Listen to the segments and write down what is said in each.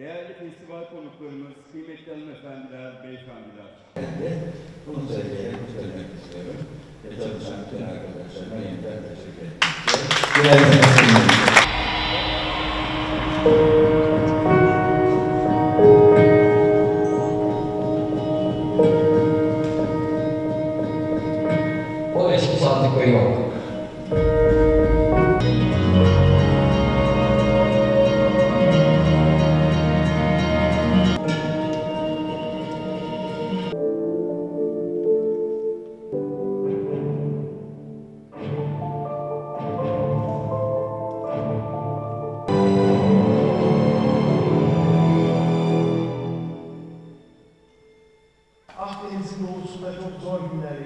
Değerli festival konuklarımız, kıymetli hanımefendiler, beyefendiler. Bunu söyleyerek söylemek istiyorum. Ve çalışan bütün arkadaşlarıma yeniden teşekkür etmek istiyorum. Dilerseniz O eski sandıkta yok.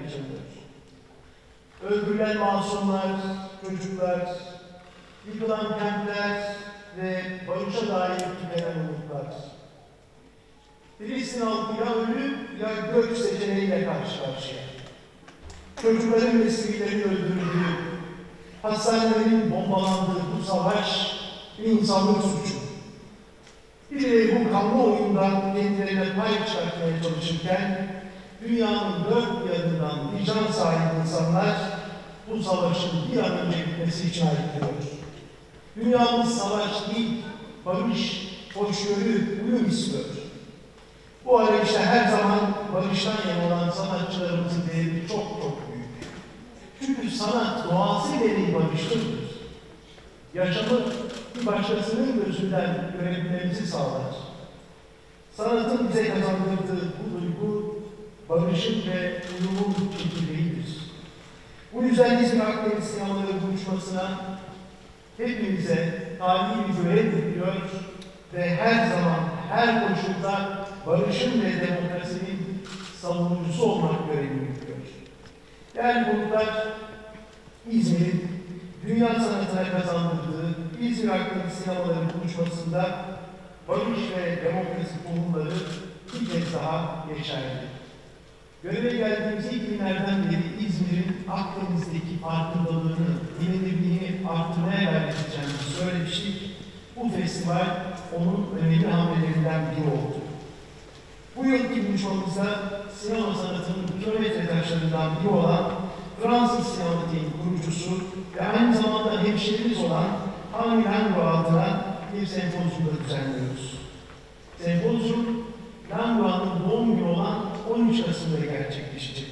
Yaşanıyor. Öldürülen masumlar, çocuklar, yıkılan kentler ve barışa dair tükenen umutlar. Filistin halkı ya ölüm ya göç seçeneğiyle karşı karşıya. Çocukların ve sivillerin öldürüldüğü, hastanelerin bombalandığı bu savaş bir insanlık suçu. Birileri bu kanlı oyundan kendilerine pay çıkartmaya çalışırken dünyanın dört bir yanından vicdan sahibi insanlar bu savaşın bir an önce bitmesi için ayrılıyor. Dünyamız savaş değil, barış, hoşgörü, uyum istiyor. Bu arayışta her zaman barıştan yana sanatçılarımızın değeri çok çok büyük. Çünkü sanat doğası gereği barıştırdır yaşamı bir başkasının gözünden görebilmemizi sağlar. Sanatın bize kazandırdığı bu duygu, barışın ve uyumun çekirdeğidir. Bu yüzden İzmir Akdeniz sinemaları buluşmasına hepimize tarihi bir görev veriyor ve her zaman, her koşulda barışın ve demokrasinin savunucusu olmak görevi yüklüyor. Değerli konuklar, İzmir'in dünya sanatına kazandırdığı İzmir Akdeniz sinemaları buluşmasında barış ve demokrasi tohumları bir kez daha yeşerdi. Göreve geldiğimiz ilk günlerden beri İzmir'in Akdeniz'deki farkındalığını, bilinirliğini artırmaya gayret edeceğimizi söylemiştik. Bu festival onun önemli hamlelerinden biri oldu. Bu yılki buluşmamızda sinema sanatının kilometre taşlarından biri olan Fransız sinematiğin kurucusu ve aynı zamanda hemşehrimiz olan Henri Lango adına bir sempozyumda düzenliyoruz. Sempozyum, Lango'nun doğum günü olan 13 Kasım'da gerçekleşecek.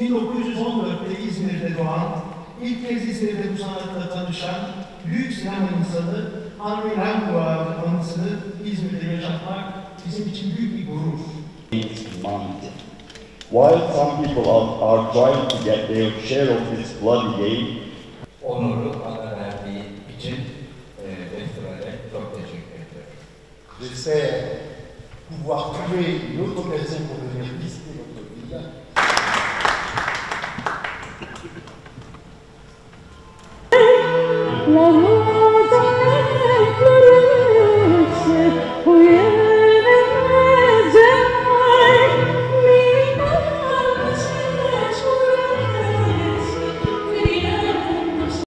1914'te İzmir'de doğan, ilk kez İzmir'de bu sanatla tanışan büyük sinema insanı Henri Lango anısını İzmir'de yaşatmak bizim için büyük bir gurur. While some people are, are trying to get their share of this bloody game, Onuru bana verdiği için e, festivale çok teşekkür ediyorum. J'espère pouvoir trouver une autre occasion pour venir là mưa rơi